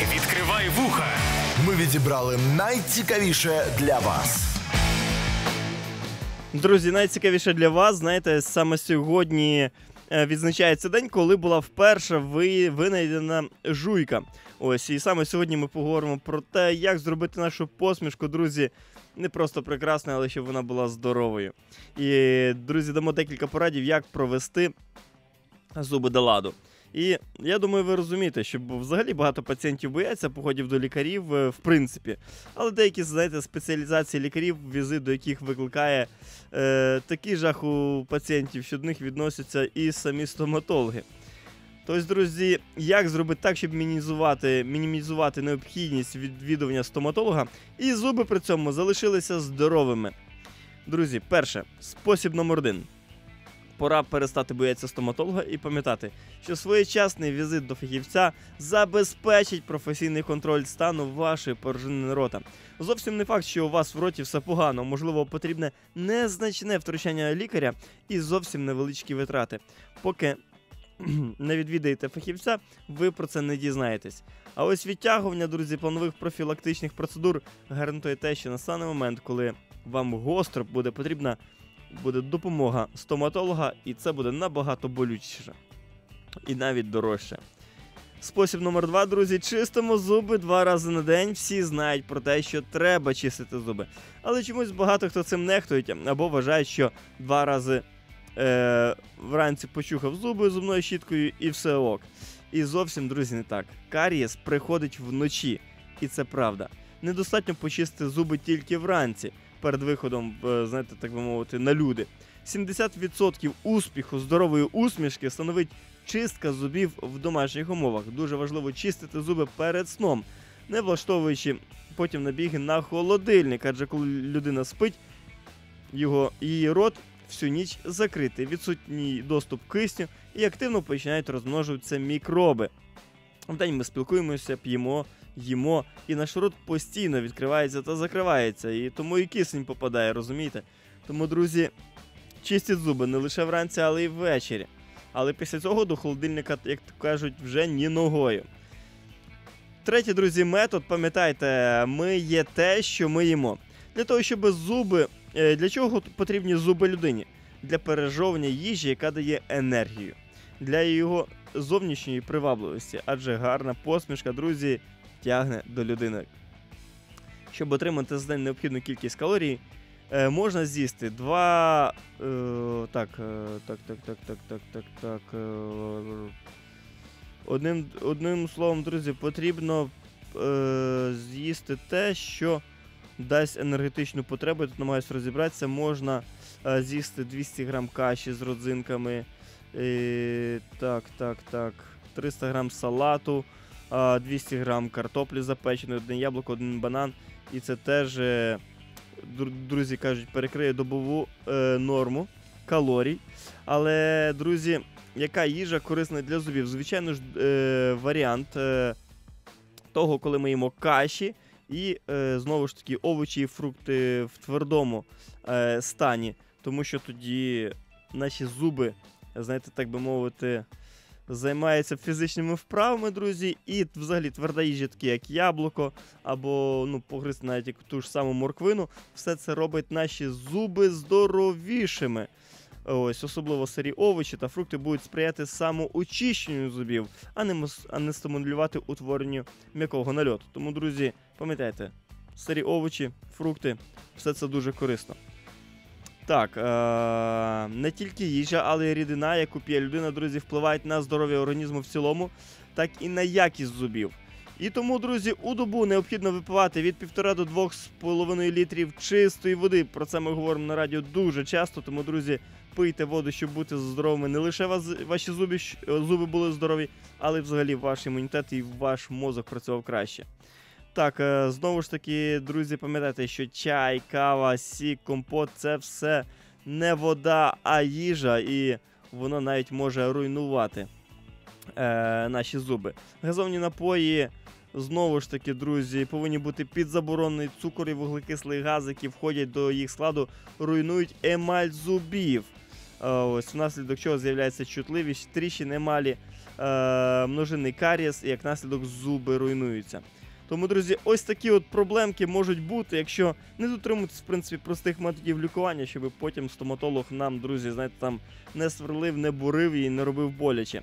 Відкривай вуха. Ми відібрали найцікавіше для вас. Друзі, найцікавіше для вас, знаєте, саме сьогодні е, відзначається день, коли була вперше винайдена жуйка. Ось, і саме сьогодні ми поговоримо про те, як зробити нашу посмішку, друзі, не просто прекрасною, але щоб вона була здоровою. І, друзі, дамо декілька порадів, як провести зуби до ладу. І я думаю, ви розумієте, що взагалі багато пацієнтів бояться походів до лікарів, е, в принципі. Але деякі, знаєте, спеціалізації лікарів, візит до яких викликає е, такий жах у пацієнтів, що до них відносяться і самі стоматологи. Тобто, друзі, як зробити так, щоб мінімізувати, мінімізувати необхідність відвідування стоматолога, і зуби при цьому залишилися здоровими. Друзі, перше, спосіб номер один. Пора перестати боятися стоматолога і пам'ятати, що своєчасний візит до фахівця забезпечить професійний контроль стану вашої порожнини рота. Зовсім не факт, що у вас в роті все погано, можливо, потрібне незначне втручання лікаря і зовсім невеличкі витрати. Поки не відвідаєте фахівця, ви про це не дізнаєтесь. А ось відтягування, друзі, планових профілактичних процедур гарантує те, що настане момент, коли вам гостро буде потрібна буде допомога стоматолога, і це буде набагато болючіше. І навіть дорожче. Спосіб номер два, друзі, чистимо зуби два рази на день. Всі знають про те, що треба чистити зуби. Але чомусь багато хто цим нехтують або вважають, що два рази е, вранці почухав зуби зубною щіткою і все ок. І зовсім, друзі, не так. Карієс приходить вночі, і це правда. Недостатньо почистити зуби тільки вранці перед виходом, е, знаєте, так би мовити, на люди. 70% успіху здорової усмішки становить чистка зубів в домашніх умовах. Дуже важливо чистити зуби перед сном, не влаштовуючи потім набіги на холодильник, адже коли людина спить, його її рот всю ніч закритий, відсутній доступ кисню і активно починають розмножуватися мікроби. Вдень ми спілкуємося, п'ємо, їмо, і наш рот постійно відкривається та закривається. І тому і кисень попадає, розумієте? Тому, друзі, чистіть зуби не лише вранці, але й ввечері. Але після цього до холодильника, як то кажуть, вже ні ногою. Третій, друзі, метод, пам'ятайте, ми є те, що ми їмо. Для того, щоб зуби. е, Для чого потрібні зуби людині? Для пережовування їжі, яка дає енергію, для його зовнішньої привабливості, адже гарна посмішка, друзі, тягне до людини. Щоб отримати за день необхідну кількість калорій, е, можна з'їсти два. Е, так, е, так, так, так, так, так, так, так. Е, одним, одним словом, друзі, потрібно е, з'їсти те, що дасть енергетичну потребу. Я тут намагаюся розібратися. Можна е, з'їсти 200 грам каші з родзинками. Е, так, так, так. 300 грам салату, 200 грам картоплі запеченої, одне яблуко, один банан. І це теж, е, друзі кажуть, перекриє добову е, норму калорій. Але, друзі, яка їжа корисна для зубів? Звичайно ж, е, варіант того, коли ми їмо каші. І знову ж таки овочі і фрукти в твердому стані, тому що тоді наші зуби, знаєте, так би мовити, займаються фізичними вправами, друзі, і взагалі тверда їжа, такі як яблуко, або ну, погризти навіть ту ж саму морквину, все це робить наші зуби здоровішими. Ось, особливо сирі овочі та фрукти будуть сприяти самоочищенню зубів, а не, а не стимулювати утворенню м'якого нальоту. Тому, друзі, пам'ятайте, сирі овочі, фрукти, все це дуже корисно. Так, е- не тільки їжа, але й рідина, яку п'є людина, друзі, впливають на здоров'я організму в цілому, так і на якість зубів. І тому, друзі, у добу необхідно випивати від 1,5 до 2,5 літрів чистої води. Про це ми говоримо на радіо дуже часто. Тому, друзі, пийте воду, щоб бути здоровими. Не лише ваші зуби, зуби були здорові, але й взагалі ваш імунітет і ваш мозок працював краще. Так, е, знову ж таки, друзі, пам'ятайте, що чай, кава, сік, компот це все не вода, а їжа, і воно навіть може руйнувати е, наші зуби. Газовні напої. Знову ж таки, друзі, повинні бути підзаборонені цукор і вуглекислий газ, які входять до їх складу, руйнують емаль зубів. Е, Ось внаслідок чого з'являється чутливість тріщин емалі, е, множинний карієс, і як наслідок зуби руйнуються. Тому, друзі, ось такі от проблемки можуть бути, якщо не дотримуватись, в принципі, простих методів лікування, щоб потім стоматолог нам, друзі, знаєте, там не сверлив, не бурив і не робив боляче.